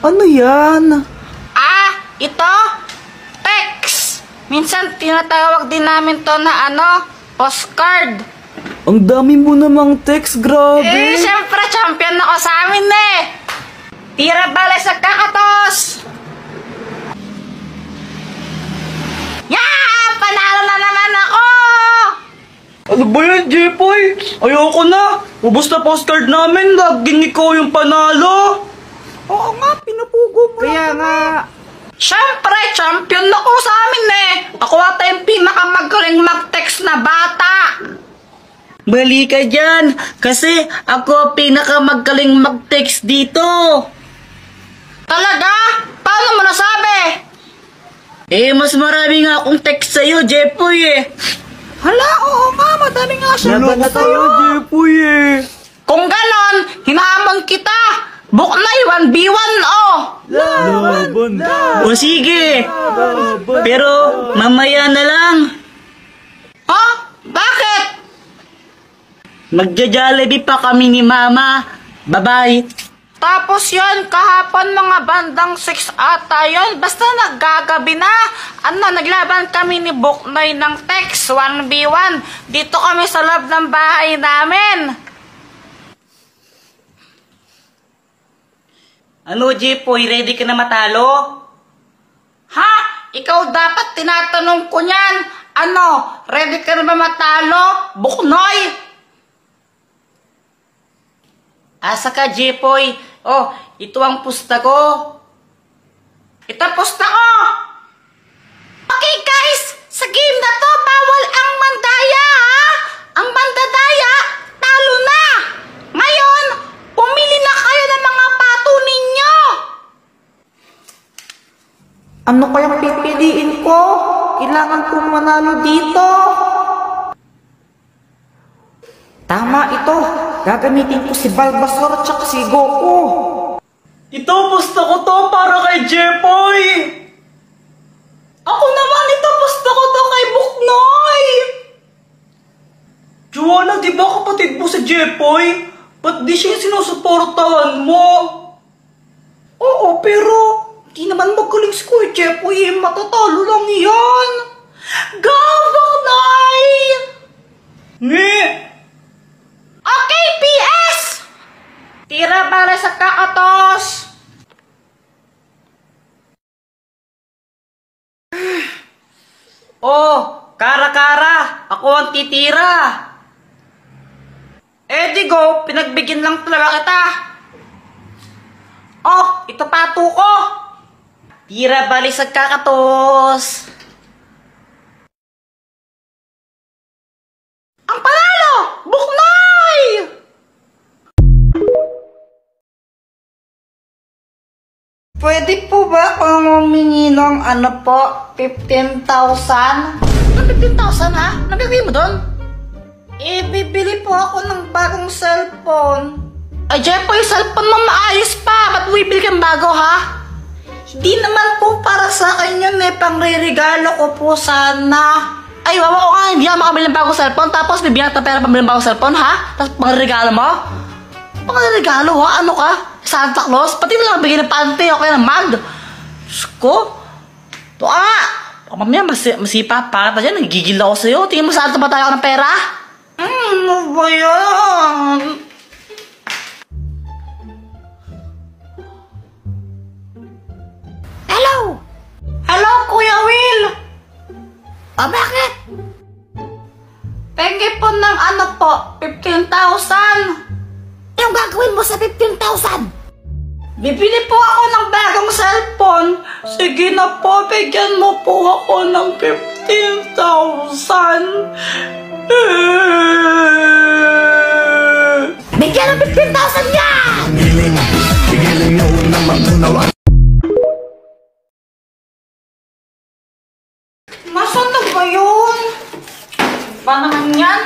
Ano yan? Ah, ito? Text. Minsan tinatawag din namin to na ano, postcard. Ang dami mo namang text, Eh, grabe. siyempre, champion ako sa amin eh. Tira bale sa kakatos. Yeah! Panalo na naman ako! Ano ba yan, Jepoy? Ayoko na. Ubus na postcard namin. Laging ikaw yung panalo. Oo nga, pinupugo mo Kaya nga. Siyempre, champion ako sa amin eh. Ako ata yung pinakamagaling mag-text na bata. Mali ka dyan. Kasi ako pinakamagaling mag-text dito. Talaga? Paano mo nasabi? Eh, mas marami nga akong text sa'yo, Jepoy eh. Hala, oo nga, madali nga siya. Laban na tayo, Jepoy eh. Kung ganon, hinamon kita. Book na 1v1 oh. Laban. O sige. Pero mamaya na lang. Ha? Bakit? Magja-jollibee pa kami ni Mama. Bye-bye. Tapos yon kahapon mga bandang 6 ata yon Basta naggagabi na. Ano, naglaban kami ni Buknoy ng text 1v1. Dito kami sa loob ng bahay namin. Ano, Jepoy? Ready ka na matalo? Ha? Ikaw dapat tinatanong ko niyan. Ano, ready ka na ba matalo? Buknoy? Asa ka, Jepoy? Oh, ito ang pusta ko. Ito pusta ko! Okay guys, sa game na to, bawal ang mandaya ha! Ang mandadaya, talo na! Ngayon, pumili na kayo ng mga pato ninyo! Ano kayang pipiliin ko? Kailangan kong manalo dito. Tama ito. Gagamitin ko si Bulbasaur at saka si Goku. Ito, pusta ko to para kay Jepoy. Ako naman ito, gusto ko to kay Buknoy. Joanna, di ba kapatid mo si Jepoy? Ba't di siya sinusuportahan mo? Oo, pero di naman magaling si Kuya Jepoy. eh. Matatalo lang yan. Go, Buknoy! Ngi! Okay, PS! Tira para sa kakatos! Oh, kara-kara! Ako ang titira! Eh di go, pinagbigyan lang talaga kita. Oh, ito pato ko. Tira bali sa kakatos! Ang panalo! Buknoy! Pwede po ba akong humingi ng ano po, 15,000? Ano 15,000 ha? Gagawin mo doon? Eh, bibili po ako ng bagong cellphone. Ay, Jeff po, yung cellphone mo maayos pa. Ba't bibili kang bago, ha? Hindi naman po para sa akin yun eh. Pangre-regalo ko po sana. Ay, wawa ko nga, hindi ako makabili ng bagong cellphone. Tapos bibigyan ka ng pera pambili ng bagong cellphone, ha? Tapos pangre-regalo mo? Pangre-regalo, ha? Ano ka? Santa Claus? Pati mo lang bigyan ng panty o kaya ng mag. Diyos ko. Ito ka nga. Baka mamaya masi masipa pa ka dyan. Nagigil ako sa'yo. Tingin mo saan ba tayo ng pera? Hmm, ano ba yan? Hello? Hello, Kuya Will? O, bakit? Penge po ng ano po, 15,000. Anong gagawin mo sa 15,000? Bibili po ako ng bagong cellphone. Sige na po, bigyan mo po ako ng 15,000. Bigyan ng 15,000 yan! Nasaan Ba naman yan? yun?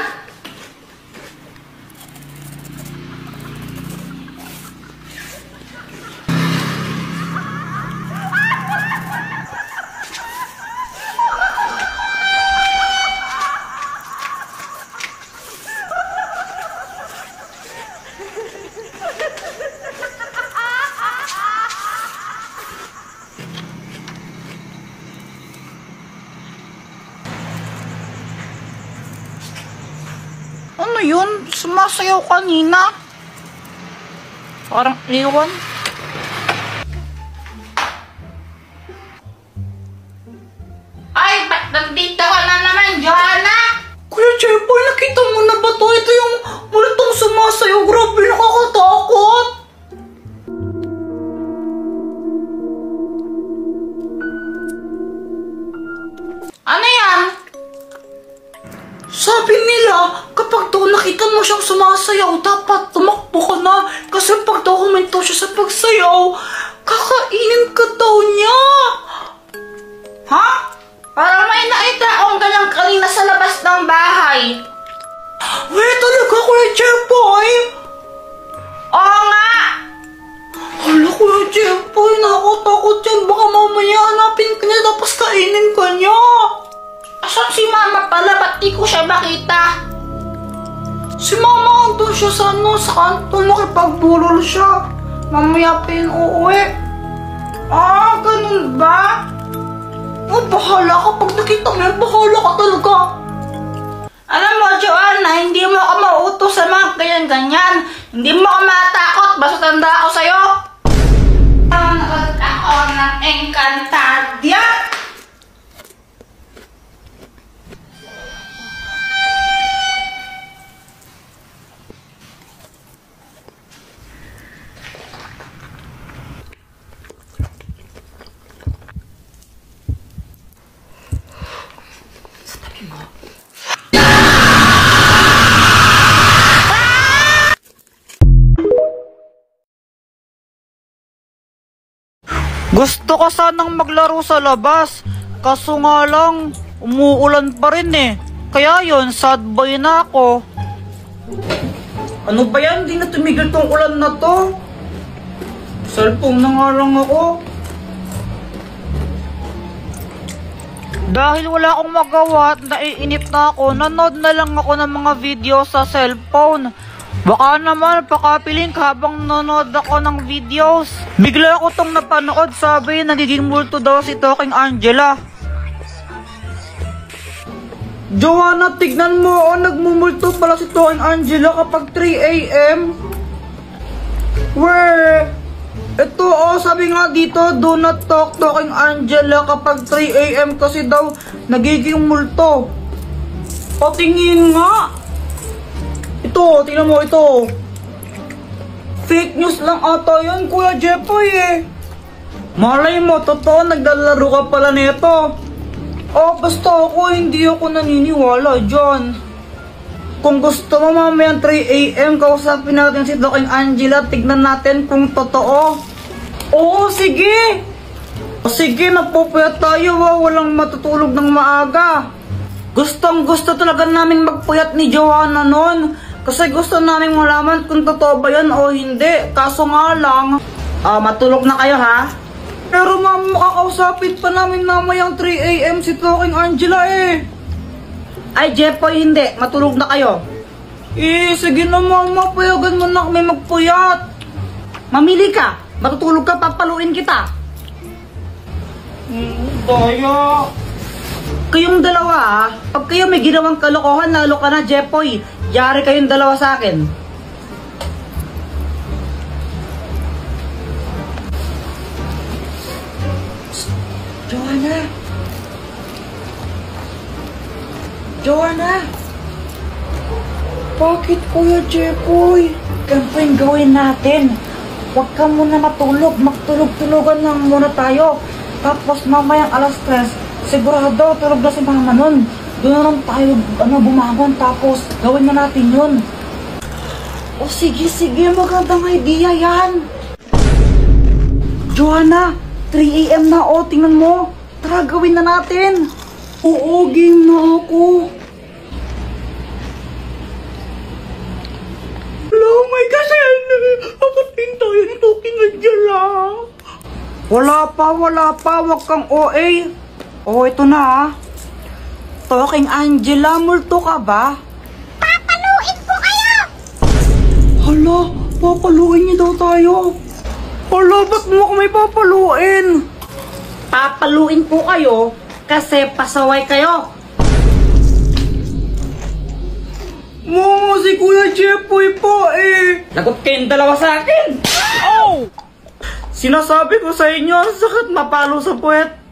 Parang Oh, bahala ka. Pag nakita mo yan, bahala ka talaga. Alam mo, Joanna, hindi mo ako mautos sa mga ganyan-ganyan. Hindi mo ako matakot, basta tanda ako sa'yo. Nanood ako ng Encantadia. Gusto ko sanang maglaro sa labas. Kaso nga lang, umuulan pa rin eh. Kaya yon sad boy na ako. Ano ba yan? Di na tumigil tong ulan na to. Cellphone na nga lang ako. Dahil wala akong magawa at naiinip na ako, nanood na lang ako ng mga video sa cellphone. Baka naman pakapiling ka habang nanonood ako ng videos. Bigla ako tong napanood, sabi nagiging multo daw si Talking Angela. Joanna, tignan mo, oh, nagmumulto pala si Talking Angela kapag 3 a.m. Where? Ito, oh, sabi nga dito, do not talk Talking Angela kapag 3 a.m. kasi daw nagiging multo. Patingin nga. Ito, tingnan mo ito. Fake news lang ata yun, Kuya Jepoy eh. Malay mo, totoo, naglalaro ka pala nito. Oh, basta ako, hindi ako naniniwala dyan. Kung gusto mo mamayang 3 a.m., kausapin natin si Doking Angela, tignan natin kung totoo. Oo, sige! Sige, magpupuyat tayo, ah. walang matutulog ng maaga. Gustong gusto talaga namin magpuyat ni Joanna noon. Kasi gusto namin malaman kung totoo ba yan o hindi. Kaso nga lang, ah, matulog na kayo ha? Pero ma'am, makakausapin pa namin mamayang 3 a.m. si Talking Angela eh. Ay, Jepoy, hindi. Matulog na kayo. Eh, sige na mama, payagan mo na kami magpuyat. Mamili ka. Matutulog ka, papaluin kita. Hmm, daya. Kayong dalawa ah, pag kayo may ginawang kalokohan, lalo ka na, Jepoy. Yari kayong dalawa sa akin. Joanna! Joanna! Bakit Kuya Jepoy? Ganito yung gawin natin. Huwag ka muna matulog. Magtulog-tulogan lang muna tayo. Tapos mamayang alas 3, sigurado tulog na si mama nun. Doon tayo ano, bumangon tapos gawin na natin yun. O sige, sige. Magandang idea yan. Joanna, 3 a.m. na o. Tingnan mo. Tara, gawin na natin. Oo, game na ako. Hello, my kasal. Apatin tayo nito kinadjala. Wala pa, wala pa. Huwag kang OA. Oh, ito na ah. Talking Angela, multo ka ba? Papaluin po kayo! Hala, papaluin niyo daw tayo. Hala, ba't mo kami papaluin? Papaluin po kayo kasi pasaway kayo. Momo, si Kuya Jepoy po eh. Lagot kayong dalawa sa akin! Oh! Sinasabi ko sa inyo, ang sakit mapalo sa puwet.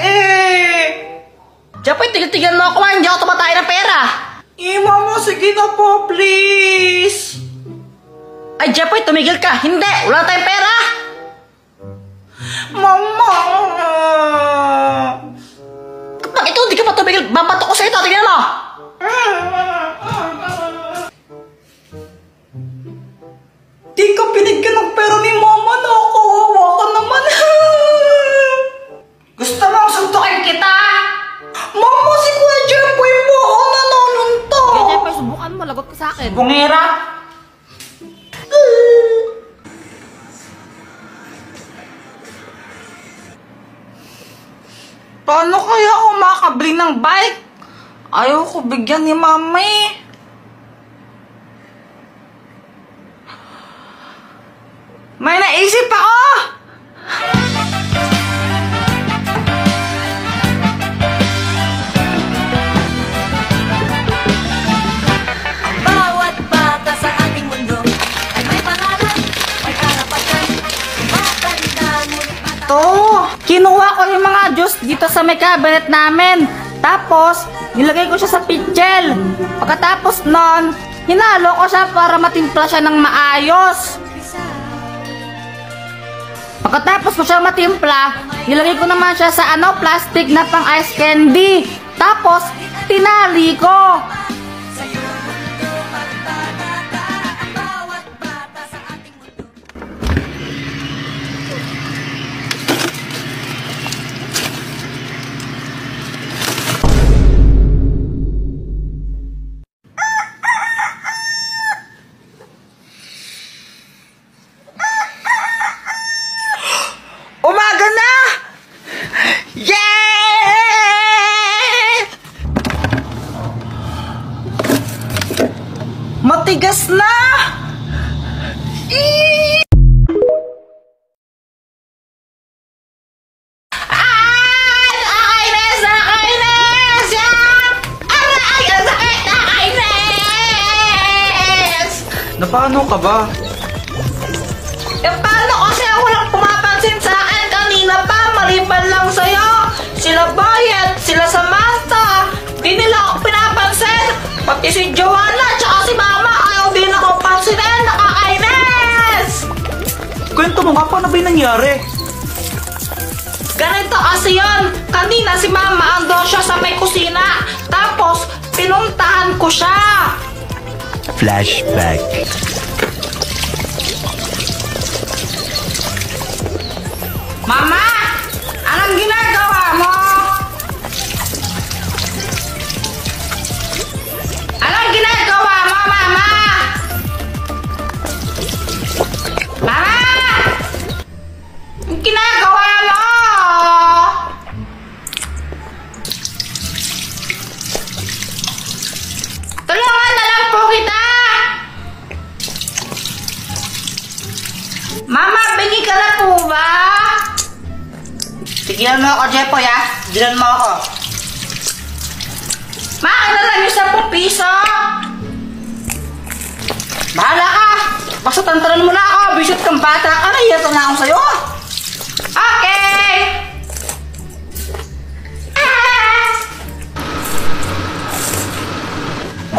Eh. Jepoy, tigil-tigil mo ako ah. Hindi ako tumatay ng pera. Eh, mama, sige na po, please. Ay, Jepoy, tumigil ka. Hindi, wala tayong pera. Mama. Kapag ito, hindi ka pa tumigil, babato ko sa ito. Tingnan mo. Di makakabili ng bike? Ayaw ko bigyan ni mama eh. May naisip ako! Kinuha ko yung mga juice dito sa may cabinet namin. Tapos, nilagay ko siya sa pitchel. Pagkatapos nun, hinalo ko siya para matimpla siya ng maayos. Pagkatapos ko siya matimpla, nilagay ko naman siya sa ano, plastic na pang ice candy. Tapos, tinali ko. Paano ka ba? Eh, paano kasi walang pumapansin sa akin kanina pa, maliban lang sa'yo. Sila Bayet, sila Samantha, di nila ako pinapansin. Pati si Joanna, tsaka si Mama, ayaw din ako pansinin, nakakainis! Kwento mo nga, paano ba yung nangyari? Ganito kasi yun, kanina si Mama andon siya sa may kusina, tapos pinuntahan ko siya. Flashback. Mama! Anong ginagawa Tigilan mo ako. Makin na lang yung 10 piso. Bahala ka. Basta tantaran mo na ako. Bisit kang bata ka na. Iyato na ako sa'yo. Okay.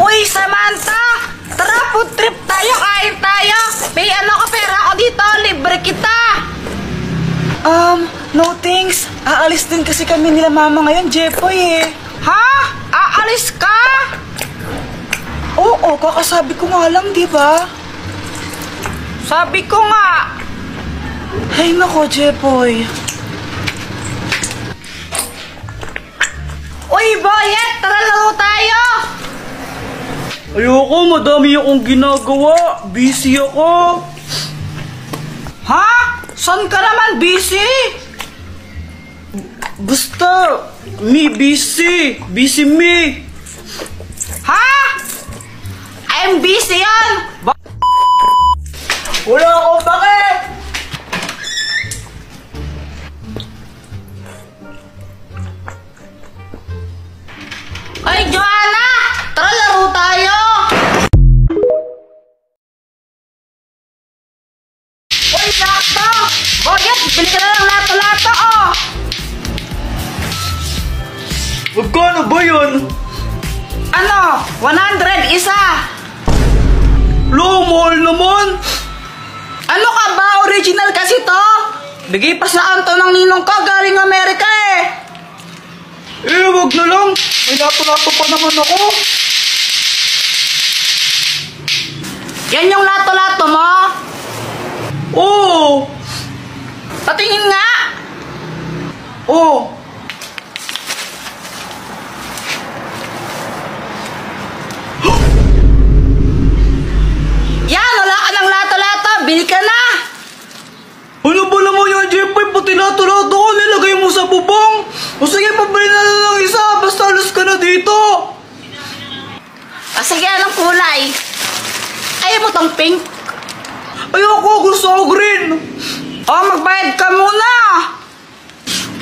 Uy, Samantha! Tara, food trip tayo, kain tayo. May ano ka pera ako dito, libre kita. Um, no thanks. Aalis din kasi kami nila mama ngayon, Jepoy eh. Ha? Aalis ka? Oo, kakasabi ko nga lang, di ba? Sabi ko nga. Ay nako, Jepoy. Uy, Boyet, tara laro tayo. Ayoko, madami akong ginagawa. Busy ako. Ha? Saan ka naman busy? Basta, me busy. Busy me. Ha? I'm busy yan! Ba Wala akong bakit! Ay, Joanna! Tara, laro tayo! Uy, sakto! Ah! Bakit? Bili ka na lang yun? Ano? 100 isa! Lo, mahal naman! Ano ka ba? Original kasi to? Bigay pa sa anto ng ninong ko galing Amerika eh! Eh, wag na lang. May lato-lato pa naman ako. Yan yung lato-lato mo? Oo! Patingin nga! Oo! Yan! Wala ka ng lato-lato! Bili ka na! Ano ba naman yan, Jeffrey? Pati lato-lato ko nilagay mo sa bubong. O sige, pabili na lang ng isa. Basta alas ka na dito. Ah, sige, anong kulay? Ayaw mo tong pink? Ayoko, gusto ko green. Oh, magbayad ka muna!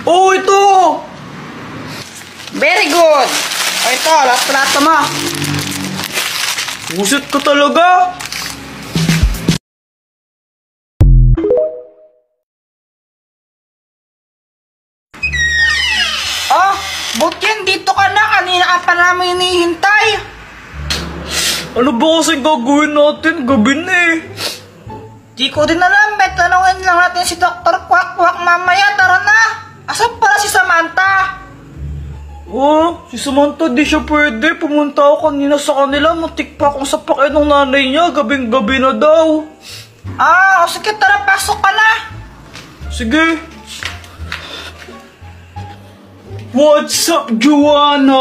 Oo, ito. Very good! O ito, lato-lato mo. Busit ka talaga. Na. Kanina ka pa namin hinihintay. Ano ba kasing gagawin natin? Gabi na eh. Di ko din alam, bet. Tanungin lang natin si Dr. Kwak Kwak mamaya. Tara na. Asan pala si Samantha? Oh, si Samantha di siya pwede. Pumunta ako kanina sa kanila. Matik pa akong sapakin ng nanay niya. Gabing-gabi na daw. Ah, o sige, tara, pasok ka na. Sige. What's up, Joanna?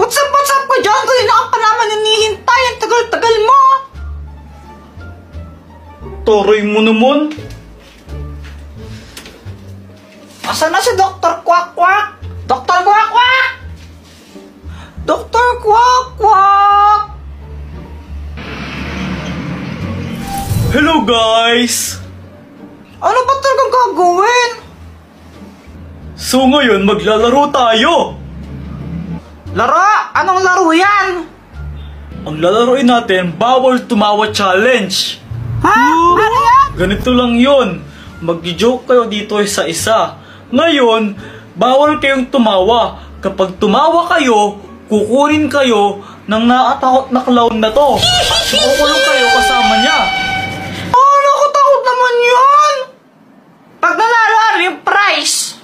What's up, what's up ko dyan? Kanina ka pa naman hinihintay. Ang tagal-tagal mo. Taray mo naman. Asan na si Dr. Kwak Kwak? Dr. Kwak Kwak! Dr. Kwak Kwak! Hello, guys. Ano ba talagang gagawin? So ngayon, maglalaro tayo. Laro? Anong laro yan? Ang lalaroin natin, Bawal Tumawa Challenge. Ha? Ano yan? Ganito lang yon. Mag-joke kayo dito sa isa. Ngayon, bawal kayong tumawa. Kapag tumawa kayo, kukunin kayo ng naatakot na clown na to. At kukulong kayo kasama niya. Oh, nakatakot naman yan! Pag nanalo, ano yung prize?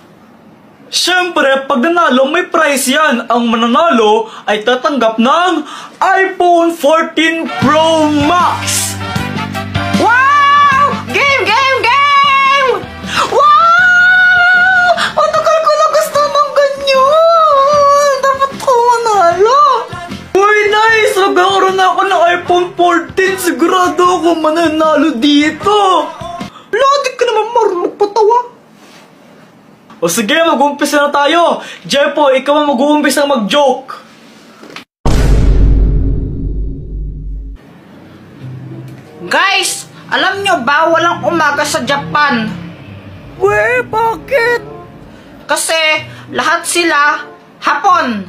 Siyempre, pag nanalo, may prize yan. Ang mananalo ay tatanggap ng iPhone 14 Pro Max. Wow! Game, game, game! Wow! Ang tagal ko na gusto ng ganyan! Dapat ko manalo! Uy, nice! Magkakaroon na ako ng iPhone 14. Sigurado ako mananalo dito. Lodi ka naman marunong magpatawa. O sige, mag-umpisa na tayo. Jepo, ikaw ang mag-uumpisa mag-joke. Guys, alam nyo ba walang umaga sa Japan? We, bakit? Kasi lahat sila hapon.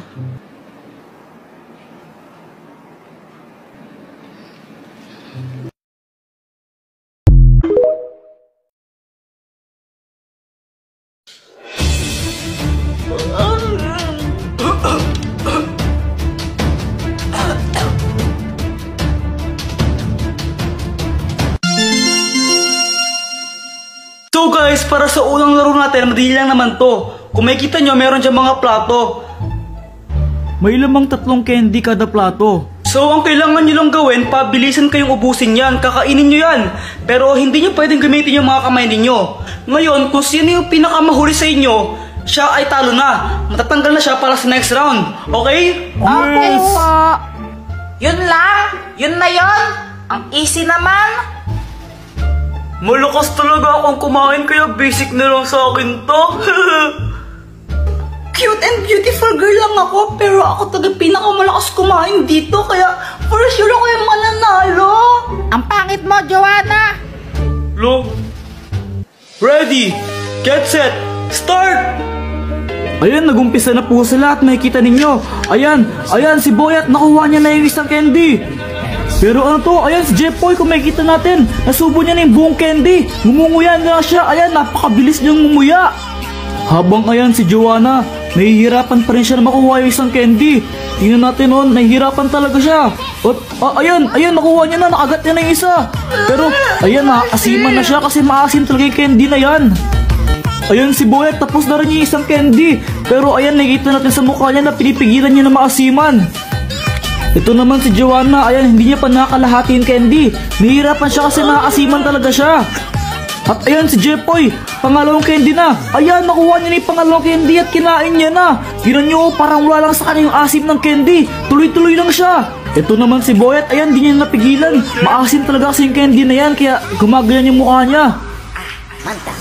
Madali lang naman to. Kung makikita nyo, meron dyan mga plato. May lamang tatlong candy kada plato. So, ang kailangan nyo lang gawin, pabilisan kayong ubusin yan, kakainin nyo yan. Pero hindi nyo pwedeng gamitin yung mga kamay ninyo. Ngayon, kung sino yung pinakamahuli sa inyo, siya ay talo na. Matatanggal na siya para sa next round. Okay? Okay po. Yun lang? Yun na yun? Ang easy naman? Malakas talaga akong kumain kaya basic na lang sa akin to. Cute and beautiful girl lang ako, pero ako talaga pinakamalakas kumain dito, kaya for sure ako yung mananalo. Ang pangit mo, Joanna! Lo. Ready, get set, start! Ayan, nagumpisa na po sila at makikita ninyo. Ayan, ayan, si Boyat nakuha niya na yung isang candy. Pero ano to, ayan si Jepoy kung makikita natin, nasubo niya na yung buong candy. Ngumunguya na siya, ayan, napakabilis niyang ngumuya. Habang ayan si Joanna, nahihirapan pa rin siya na makuha yung isang candy. Tingnan natin noon, nahihirapan talaga siya. At, ah, ayan, ayan, nakuha niya na, nakagat niya na yung isa. Pero, ayan na, asiman na siya kasi maasim talaga yung candy na yan. Ayun si Boyet, tapos na rin yung isang candy. Pero ayan, nakikita natin sa mukha niya na pinipigilan niya na maasiman. Ito naman si Joanna, ayan, hindi niya pa nakakalahati yung candy. Nahihirapan siya kasi nakakasiman talaga siya. At ayan si Jepoy, pangalawang candy na. Ayan, nakuha niya yung pangalawang candy at kinain niya na. Tignan niyo, parang wala lang sa kanya yung asim ng candy. Tuloy-tuloy lang siya. Ito naman si Boyet, ayan, di niya napigilan. Maasim talaga kasi yung candy na yan, kaya gumagalaw yung mukha niya.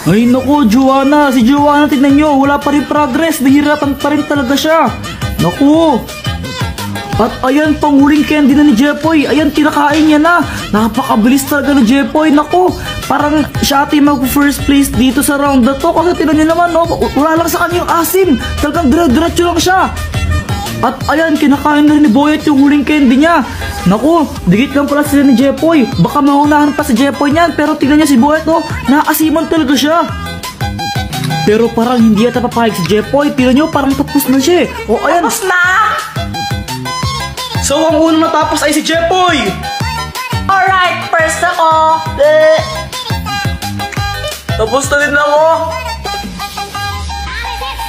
Ay naku, Joanna, si Joanna, tignan nyo, wala pa rin progress, nahihirapan pa rin talaga siya. Naku, at ayan, panghuling candy na ni Jepoy. Ayan, kinakain niya na. Napakabilis talaga ni Jepoy. Naku, parang siya ate mag-first place dito sa round na to. Kasi tinan niyo naman, no, wala lang sa kanya yung asim. Talagang dire-diretso lang siya. At ayan, kinakain na rin ni Boyet yung huling candy niya. Naku, digit lang pala sila ni Jepoy. Baka maunahan pa si Jepoy niyan. Pero tignan niya si Boyet, no, naasiman talaga siya. Pero parang hindi yata papayag si Jepoy. Tignan niyo, parang tapos na siya. eh. O ayan, Tapos na! So, ang unang natapos ay si Jepoy! Alright, first ako. Eh, Tapos na din ako!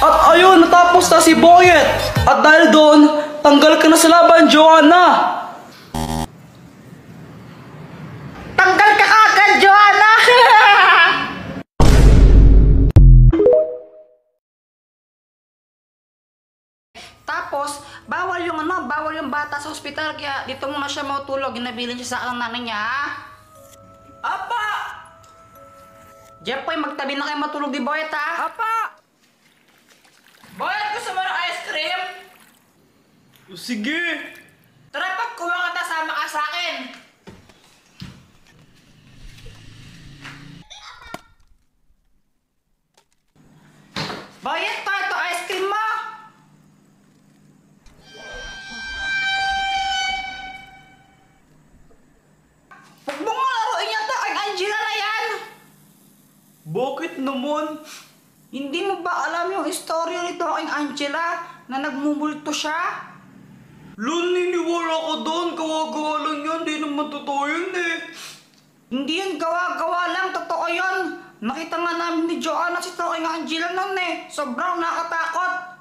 At ayun, natapos na si Boyet! At dahil doon, tanggal ka na sa laban, Joanna! tanggal ka kagad, Joanna! Tapos, bawal yung ano, bawal yung bata sa ospital, kaya dito muna siya matulog, ginabilin siya sa akin ng nanay niya, ha? Apa! Jepoy, magtabi na kayo matulog di Boyet, ha? Apa! Boyet, gusto mo ng ice cream? Sige! Tara, pag kuha ka, sama ka sa akin. Bayad pa ito ice cream mo. Huwag mo nga laruin yan to kay Angela na yan. Bakit naman? Hindi mo ba alam yung istorya nito kay Angela na nagmumulto siya? Lon, niniwala ko doon. Kawa-gawa lang yan. Di naman totoo yun eh. Hindi yun gawa-gawa lang, totoo yun. Nakita nga namin ni Joanna si Toking Angela nun eh. Sobrang nakatakot.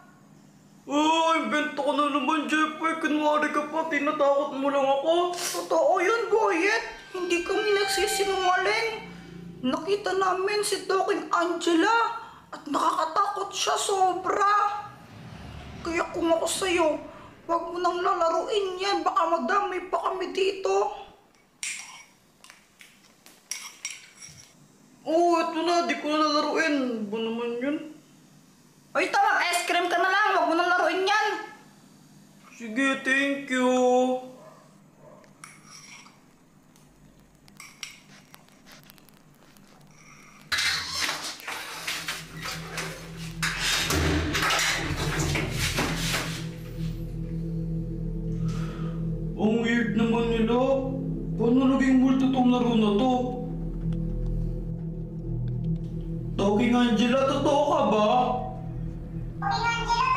Oh, invento ko na naman, Jepoy. Kunwari ka pa, tinatakot mo lang ako. Totoo yun, Boyet. Hindi kami nagsisinungaling. Nakita namin si Toking Angela at nakakatakot siya sobra. Kaya kung ako sa'yo, huwag mo nang lalaruin yan. Baka madamay pa kami dito. Oo, oh, ito na. Di ko na lalaruin. Ba naman yun? Oy, tawag, ice cream ka na lang. Huwag mo nang laruin yan. Sige, thank you. Talking Angela, totoo ka ba? Ano nangyari?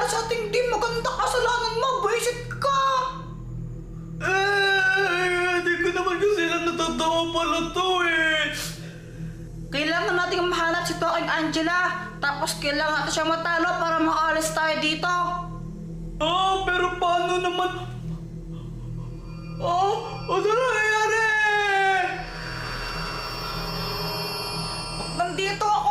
Nangyari sa ating di maganda kasalanan mo, buwisit ka. Eh, di ko naman kasi na natatawa pala to eh. Kailangan natin natin mahanap si Talking Angela. Tapos kailangan natin siya matalo para makaalis tayo dito. Ah, pero paano naman? Ah, ano nangyayari? Nandito ako!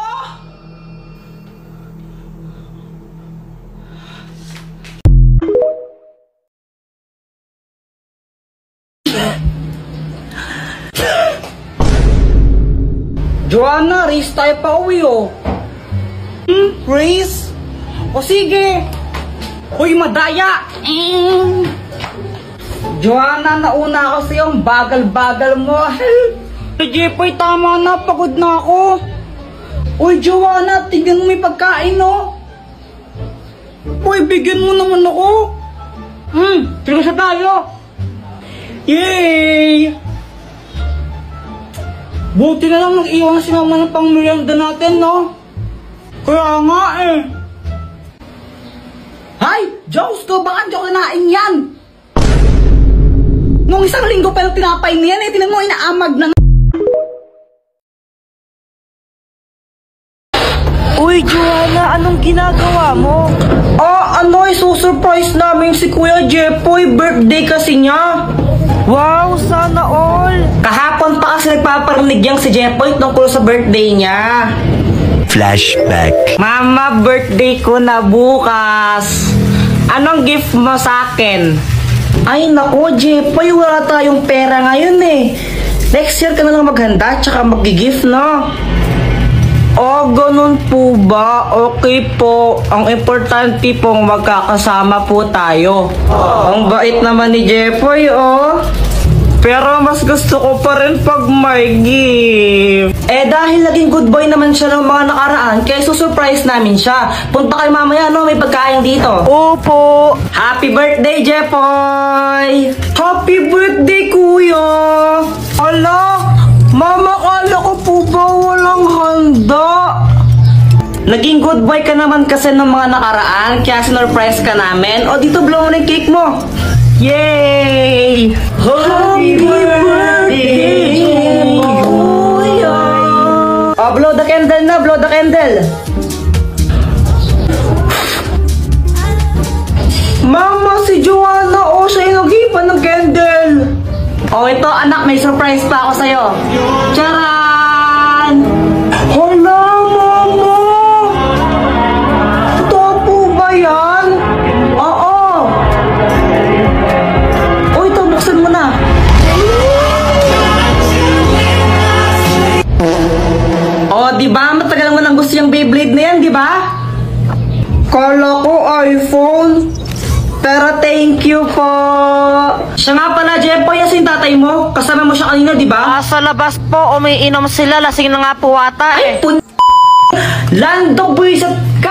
Joanna, race tayo pa uwi oh. Hmm, race? O sige. Uy, madaya! Mm. Joanna, nauna ako sa iyong bagal-bagal mo. Jepoy, tama na. Pagod na ako. Uy, Joanna, tignan mo may pagkain, no? Uy, bigyan mo naman ako. Hmm, sige sa tayo. Yay! Buti na lang nag-iwan si mama ng pang merienda natin, no? Kaya nga eh. Hay! Diyos ko, baka di ako kinain yan! Nung isang linggo pa yung tinapay niyan eh, tinan mo inaamag na Uy, Joanna, anong ginagawa mo? Ah, ano, isusurprise namin si Kuya Jepoy. Birthday kasi niya. Wow, sana all! Kahapon kasi nagpaparinig yang si Jepoy tungkol sa birthday niya. Flashback. Mama, birthday ko na bukas. Anong gift mo sa akin? Ay, nako, Jepoy, wala tayong pera ngayon eh. Next year ka na lang maghanda, tsaka mag-gift, no? Oh, ganun po ba? Okay po. Ang importante pong magkakasama po tayo. Ang bait naman ni Jepoy, oh. Pero mas gusto ko pa rin pag may gift. Eh dahil naging good boy naman siya ng mga nakaraan, kaya susurprise namin siya. Punta kayo mamaya, no? May pagkain dito. Opo! Happy birthday, Jepoy! Happy birthday, Kuya! Ala, mama, kala ko po ba walang handa? Naging good boy ka naman kasi ng mga nakaraan, kaya sinurprise ka namin. O, dito blow mo na yung cake mo. Yay! Happy birthday, Kuya! Oh, blow the candle na, blow the candle. Mama, si Joanna, oh, siya yung nag-ipan ng candle. Oh, ito, anak, may surprise pa ako sa'yo. Charan! Hala, Gusto yung Beyblade na yan, di ba? Kala ko iPhone. Pero thank you po. Siya nga pala, Jepo, yan yung tatay mo. Kasama mo siya kanina, di ba? Ah, sa labas po, umiinom sila. Lasing na nga po ata eh. Pun... Lando, buwisat ka!